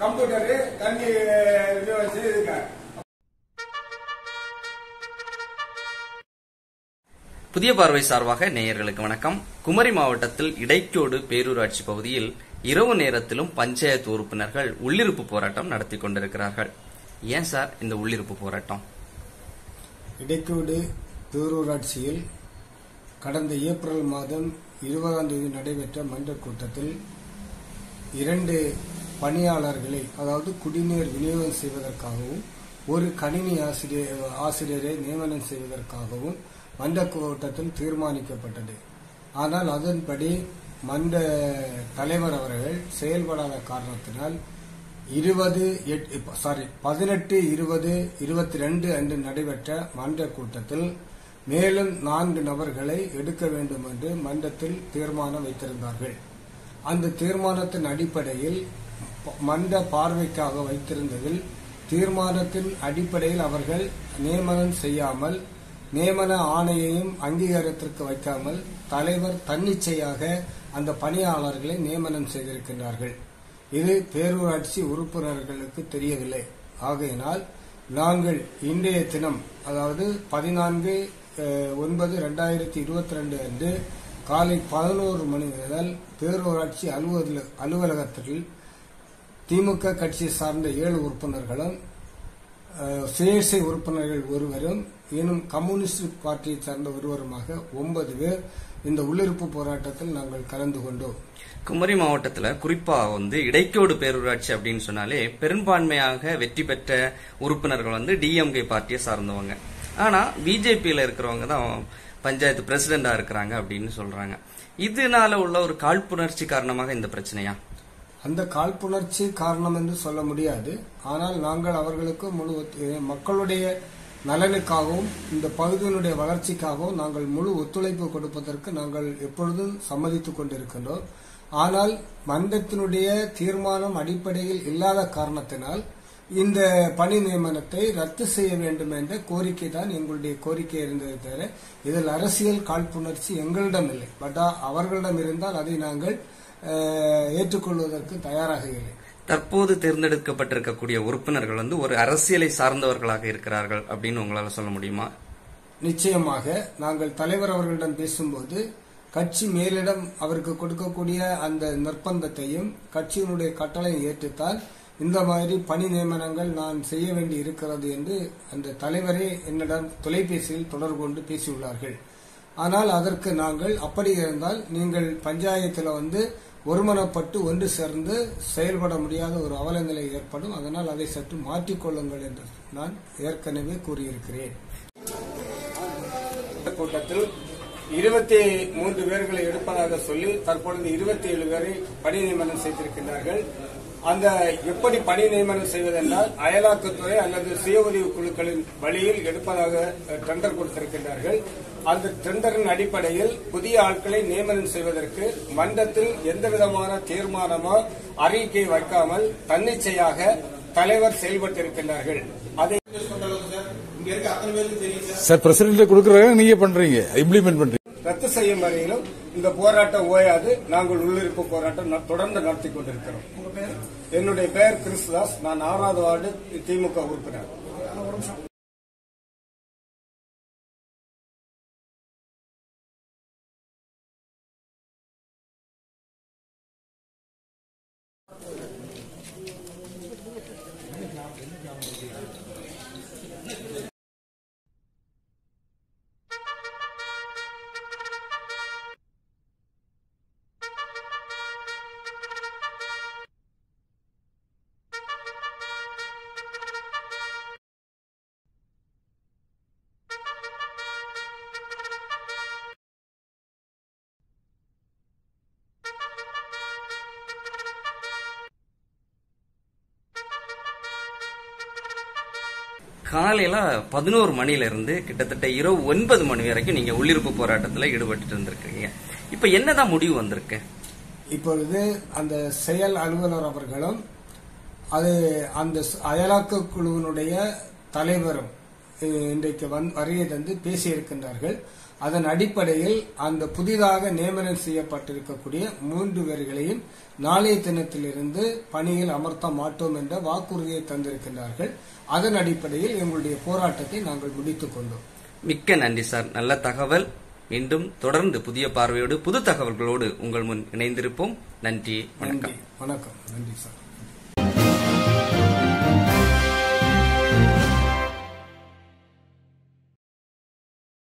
Computer தண்ணி புதிய பார்வை சார்பாக நேயர்களுக்கு வணக்கம். குமரி மாவட்டத்தில் இடைக்கோடு பேரூராட்சி பகுதியில் இரவு நேரத்திலும் பஞ்சாயத்து உறுப்பினர்கள் உள்ளிருப்பு போராட்டம் நடத்தி கொண்டிருக்கிறார்கள். ஏன் சார் இந்த உள்ளிருப்பு போராட்டம்? இடைக்கோடு பேரூராட்சியில் கடந்த ஏப்ரல் மாதம் இருபதாம் தேதி நடைபெற்ற மன்ற கூட்டத்தில் இரண்டு பணியாளர்களை அதாவது குடிநீர் விநியோகம் செய்வதற்காகவும் ஒரு கணினி ஆசிரியர் ஆசிரியரை நியமனம் செய்வதற்காகவும் மன்ற கூட்டத்தில் தீர்மானிக்கப்பட்டது. ஆனால் அதன்படி மன்ற தலைவர் அவர்கள் செயல்படாத காரணத்தினால் இருபது சாரி பதினெட்டு இருபது இருபத்தி ரெண்டு அன்று நடைபெற்ற மன்ற கூட்டத்தில் மேலும் நான்கு நபர்களை எடுக்க வேண்டும் என்று மன்றத்தில் தீர்மானம் வைத்திருந்தார்கள். அந்த தீர்மானத்தின் அடிப்படையில் மன்ற பார்வைக்காக வைத்திருந்ததில் தீர்மானத்தின் அடிப்படையில் அவர்கள் நியமனம் செய்யாமல் நியமன ஆணையையும் அங்கீகாரத்திற்கு வைக்காமல் தலைவர் தன்னிச்சையாக அந்த பணியாளர்களை நியமனம் செய்திருக்கின்றார்கள். இது பேரூராட்சி உறுப்பினர்களுக்கு தெரியவில்லை. ஆகையினால் நாங்கள் இன்றைய தினம் அதாவது பதினான்கு ஒன்பது ரெண்டாயிரத்தி இருபத்தி ரெண்டு அன்று காலை பதினோரு மணி முதல் பேரூராட்சி அலுவலக அலுவலகத்தில் திமுக கட்சியை சார்ந்த ஏழு உறுப்பினர்களும் சுயேட்சை உறுப்பினர்கள் ஒருவரும் இன்னும் கம்யூனிஸ்ட் பார்ட்டியை சார்ந்த ஒருவருமாக ஒன்பது பேர் இந்த உள்ளிருப்பு போராட்டத்தில் நாங்கள் கலந்து கொண்டோம். குமரி மாவட்டத்தில் குறிப்பாக வந்து இடைக்கோடு பேரூராட்சி அப்படின்னு சொன்னாலே பெரும்பான்மையாக வெற்றி பெற்ற உறுப்பினர்கள் வந்து டிஎம்கே பார்ட்டியை சார்ந்தவங்க. ஆனால் பிஜேபியில் இருக்கிறவங்க தான் பஞ்சாயத்து பிரசிடண்டா இருக்கிறாங்க அப்படின்னு சொல்கிறாங்க இதனால உள்ள ஒரு காழ்ப்புணர்ச்சி காரணமாக இந்த பிரச்சனையா? அந்த காழ்ப்புணர்ச்சி காரணம் என்று சொல்ல முடியாது. ஆனால் நாங்கள் அவர்களுக்கு முழு ஒத்து- மக்களுடைய நலனுக்காகவும் இந்த பகுதியினுடைய வளர்ச்சிக்காகவும் நாங்கள் முழு ஒத்துழைப்பு கொடுப்பதற்கு நாங்கள் எப்பொழுதும் சம்மதித்துக் கொண்டிருக்கின்றோம். ஆனால் மன்றத்தினுடைய தீர்மானம் அடிப்படையில் இல்லாத காரணத்தினால் இந்த பணி நியமனத்தை ரத்து செய்ய வேண்டும் என்ற கோரிக்கை தான் எங்களுடைய கோரிக்கை இருந்தது தவிர இதில் அரசியல் காழ்ப்புணர்ச்சி எங்களிடம் இல்லை. பட் அவர்களிடம் இருந்தால் அதை நாங்கள் ஏற்றுக்கொள்வதற்கு தயாராக இல்லை. தற்போது தேர்ந்தெடுக்கப்பட்டிருக்கக்கூடிய உறுப்பினர்கள் வந்து ஒரு அரசியலை சார்ந்தவர்களாக இருக்கிறார்கள் அப்படின்னு உங்களால சொல்ல முடியுமா? நிச்சயமாக நாங்கள் தலைவர் அவர்களிடம் பேசும்போது கட்சி மேலிடம் அவருக்கு கொடுக்கக்கூடிய அந்த நிர்பந்தத்தையும் கட்சியினுடைய கட்டளையை ஏற்றுத்தான் இந்த மாதிரி பணி நியமனங்கள் நான் செய்ய வேண்டி இருக்கிறது என்று அந்த தலைவரே என்னிடம் தொலைபேசியில் தொடர்பு கொண்டு பேசியுள்ளார்கள். ஆனால் அதற்கு நாங்கள் அப்படி இருந்தால் நீங்கள் பஞ்சாயத்தில் வந்து ஒருமனப்பட்டு ஒன்று சேர்ந்து செயல்பட முடியாத ஒரு அவலநிலை ஏற்படும். அதனால் அதை சற்று மாற்றிக்கொள்ளுங்கள் என்று நான் ஏற்கனவே கூறியிருக்கிறேன். கூட்டத்தில் இருபத்தி மூன்று பேர்களை எடுப்பதாக சொல்லி தற்பொழுது இருபத்தி ஏழு பேரை பணி நியமனம் செய்திருக்கின்றார்கள். அந்த எப்படி பணி நியமனம் செய்வதென்றால் அயலாக்கத்துறை அல்லது சுய உதவி குழுக்களின் வழியில் எடுப்பதாக டெண்டர் கொடுத்திருக்கின்றார்கள். அந்த டெண்டரின் அடிப்படையில் புதிய ஆட்களை நியமனம் செய்வதற்கு மன்றத்தில் எந்த விதமான தீர்மானமோ அறிக்கை வைக்காமல் தன்னிச்சையாக தலைவர் செயல்பட்டிருக்கின்றார்கள். அதை சார் பிரசிடென்ட் கொடுக்கறாங்க நீங்க பண்றீங்க. இம்ப்ளிமெண்ட் பண்றீங்க. ரத்து செய்யும் வரையிலும் இந்த போராட்டம் ஓயாது. நாங்கள் உள்ளிருப்பு போராட்டம் தொடர்ந்து நடத்தி கொண்டிருக்கிறோம். என்னுடைய பெயர் கிறிஸ்தாஸ் நான் ஆறாவது வார்டு திமுக உறுப்பினர். காலையில பதினோரு மணில இருந்து கிட்டத்தட்ட இரவு ஒன்பது மணி வரைக்கும் நீங்க உள்ளிருப்பு போராட்டத்துல ஈடுபட்டு இருந்திருக்கீங்க. இப்ப என்னதான் முடிவு வந்திருக்கு? இப்பொழுது அந்த செயல் அலுவலர் அவர்களும் அது அந்த ஸ்- அயலாக்க குழுவினுடைய தலைவரும் இன்றைக்கு வந் வருகை தந்து பேசியிருக்கின்றார்கள். அதன் அடிப்படையில் அந்த புதிதாக நியமனம் செய்யப்பட்டிருக்கக்கூடிய மூன்று பேர்களையும் நாளைய தினத்திலிருந்து பணியில் அமர்த்த மாட்டோம் என்ற வாக்குறுதியை தந்திருக்கின்றார்கள். அதன் அடிப்படையில் எங்களுடைய போராட்டத்தை நாங்கள் முடித்துக் கொண்டோம். மிக்க நன்றி சார். நல்ல தகவல். மீண்டும் தொடர்ந்து புதிய பார்வையோடு புது தகவல்களோடு உங்கள் முன் இணைந்திருப்போம். நன்றி வணக்கம். நன்றி. வணக்கம். நன்றி சார்.